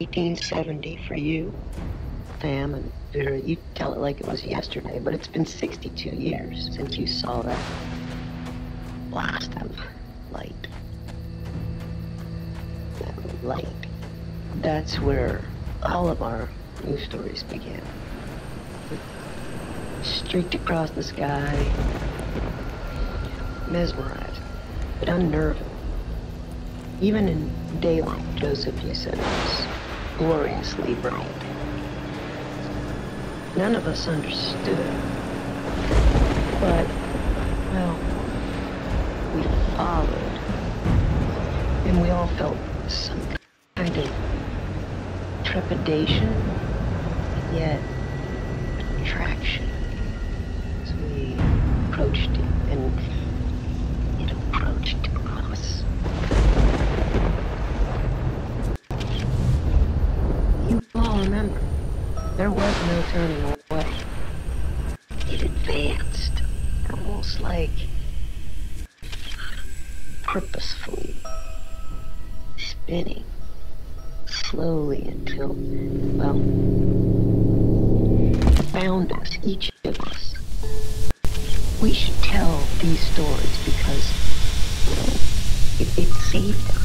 1870 for you, Sam, and Vera. You tell it like it was yesterday, but it's been 62 years since you saw that blast of light. That light. That's where all of our news stories began. Streaked across the sky, mesmerized, but unnerving. Even in daylight, Joseph, you said was gloriously bright. None of us understood. But, well, we followed. And we all felt some kind of trepidation, yet attraction as we approached it, and there was no turning away. It advanced, almost like purposefully spinning slowly until, well, found us, each of us. We should tell these stories because it, it saved us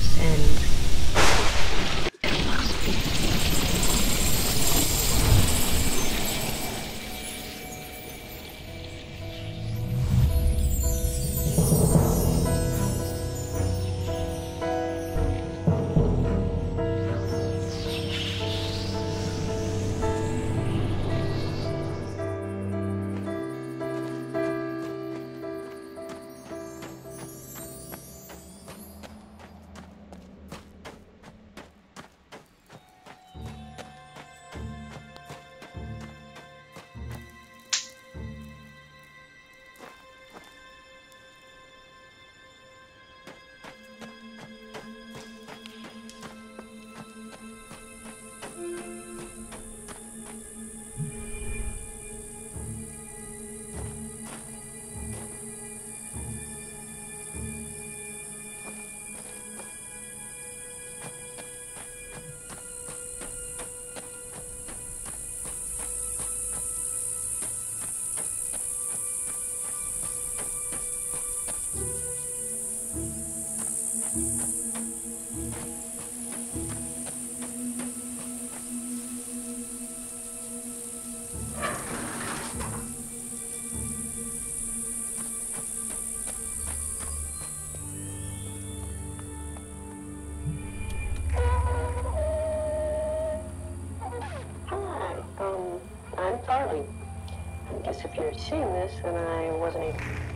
I guess if you're seeing this, then I wasn't able.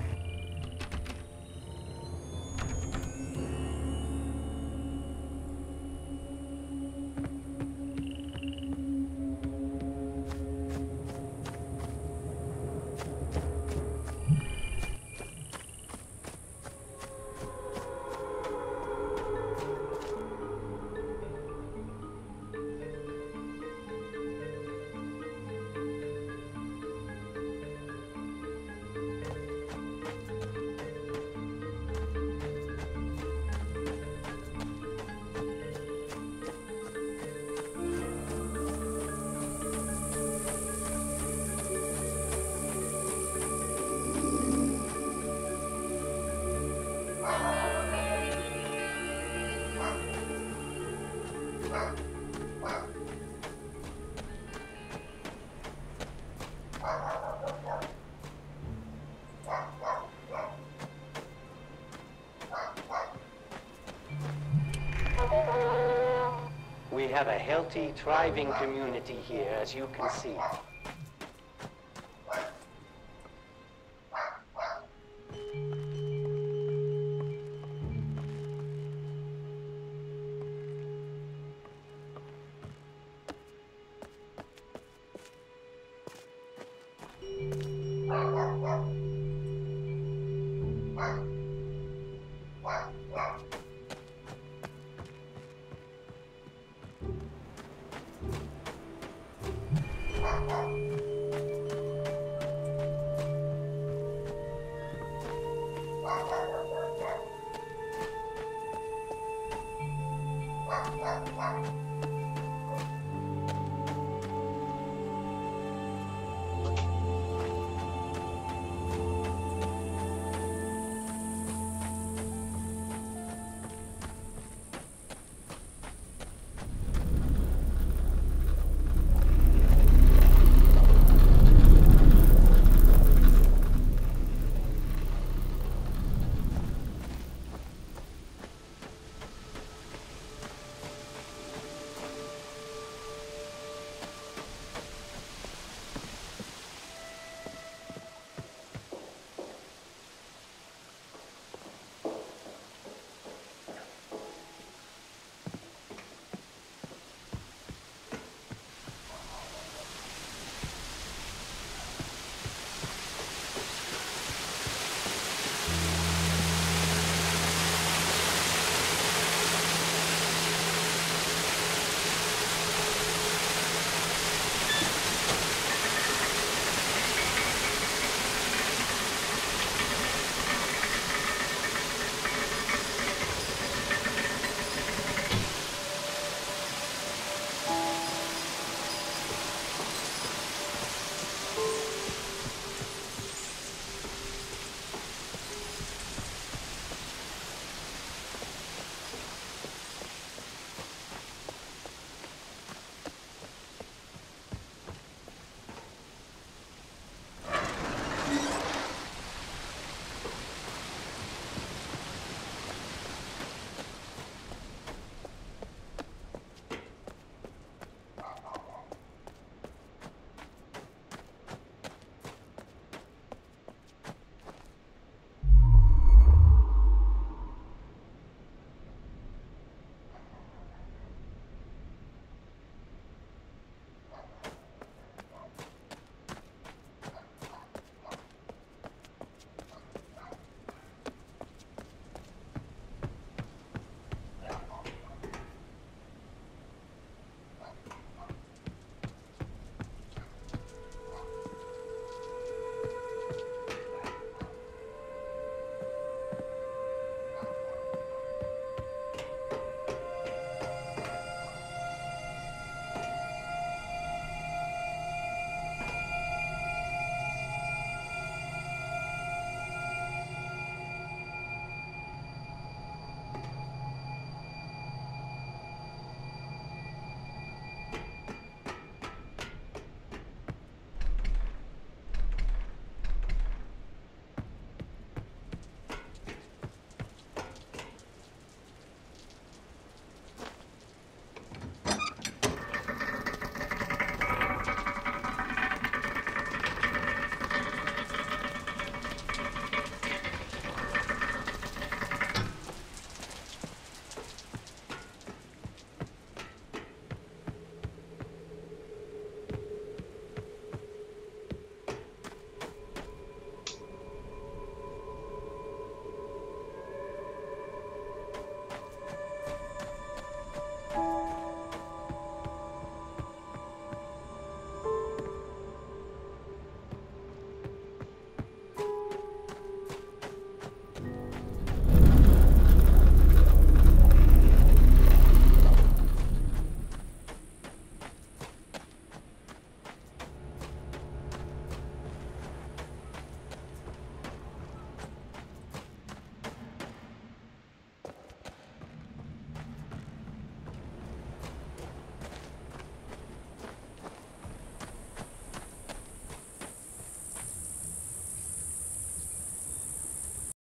Have a healthy, thriving community here, as you can see.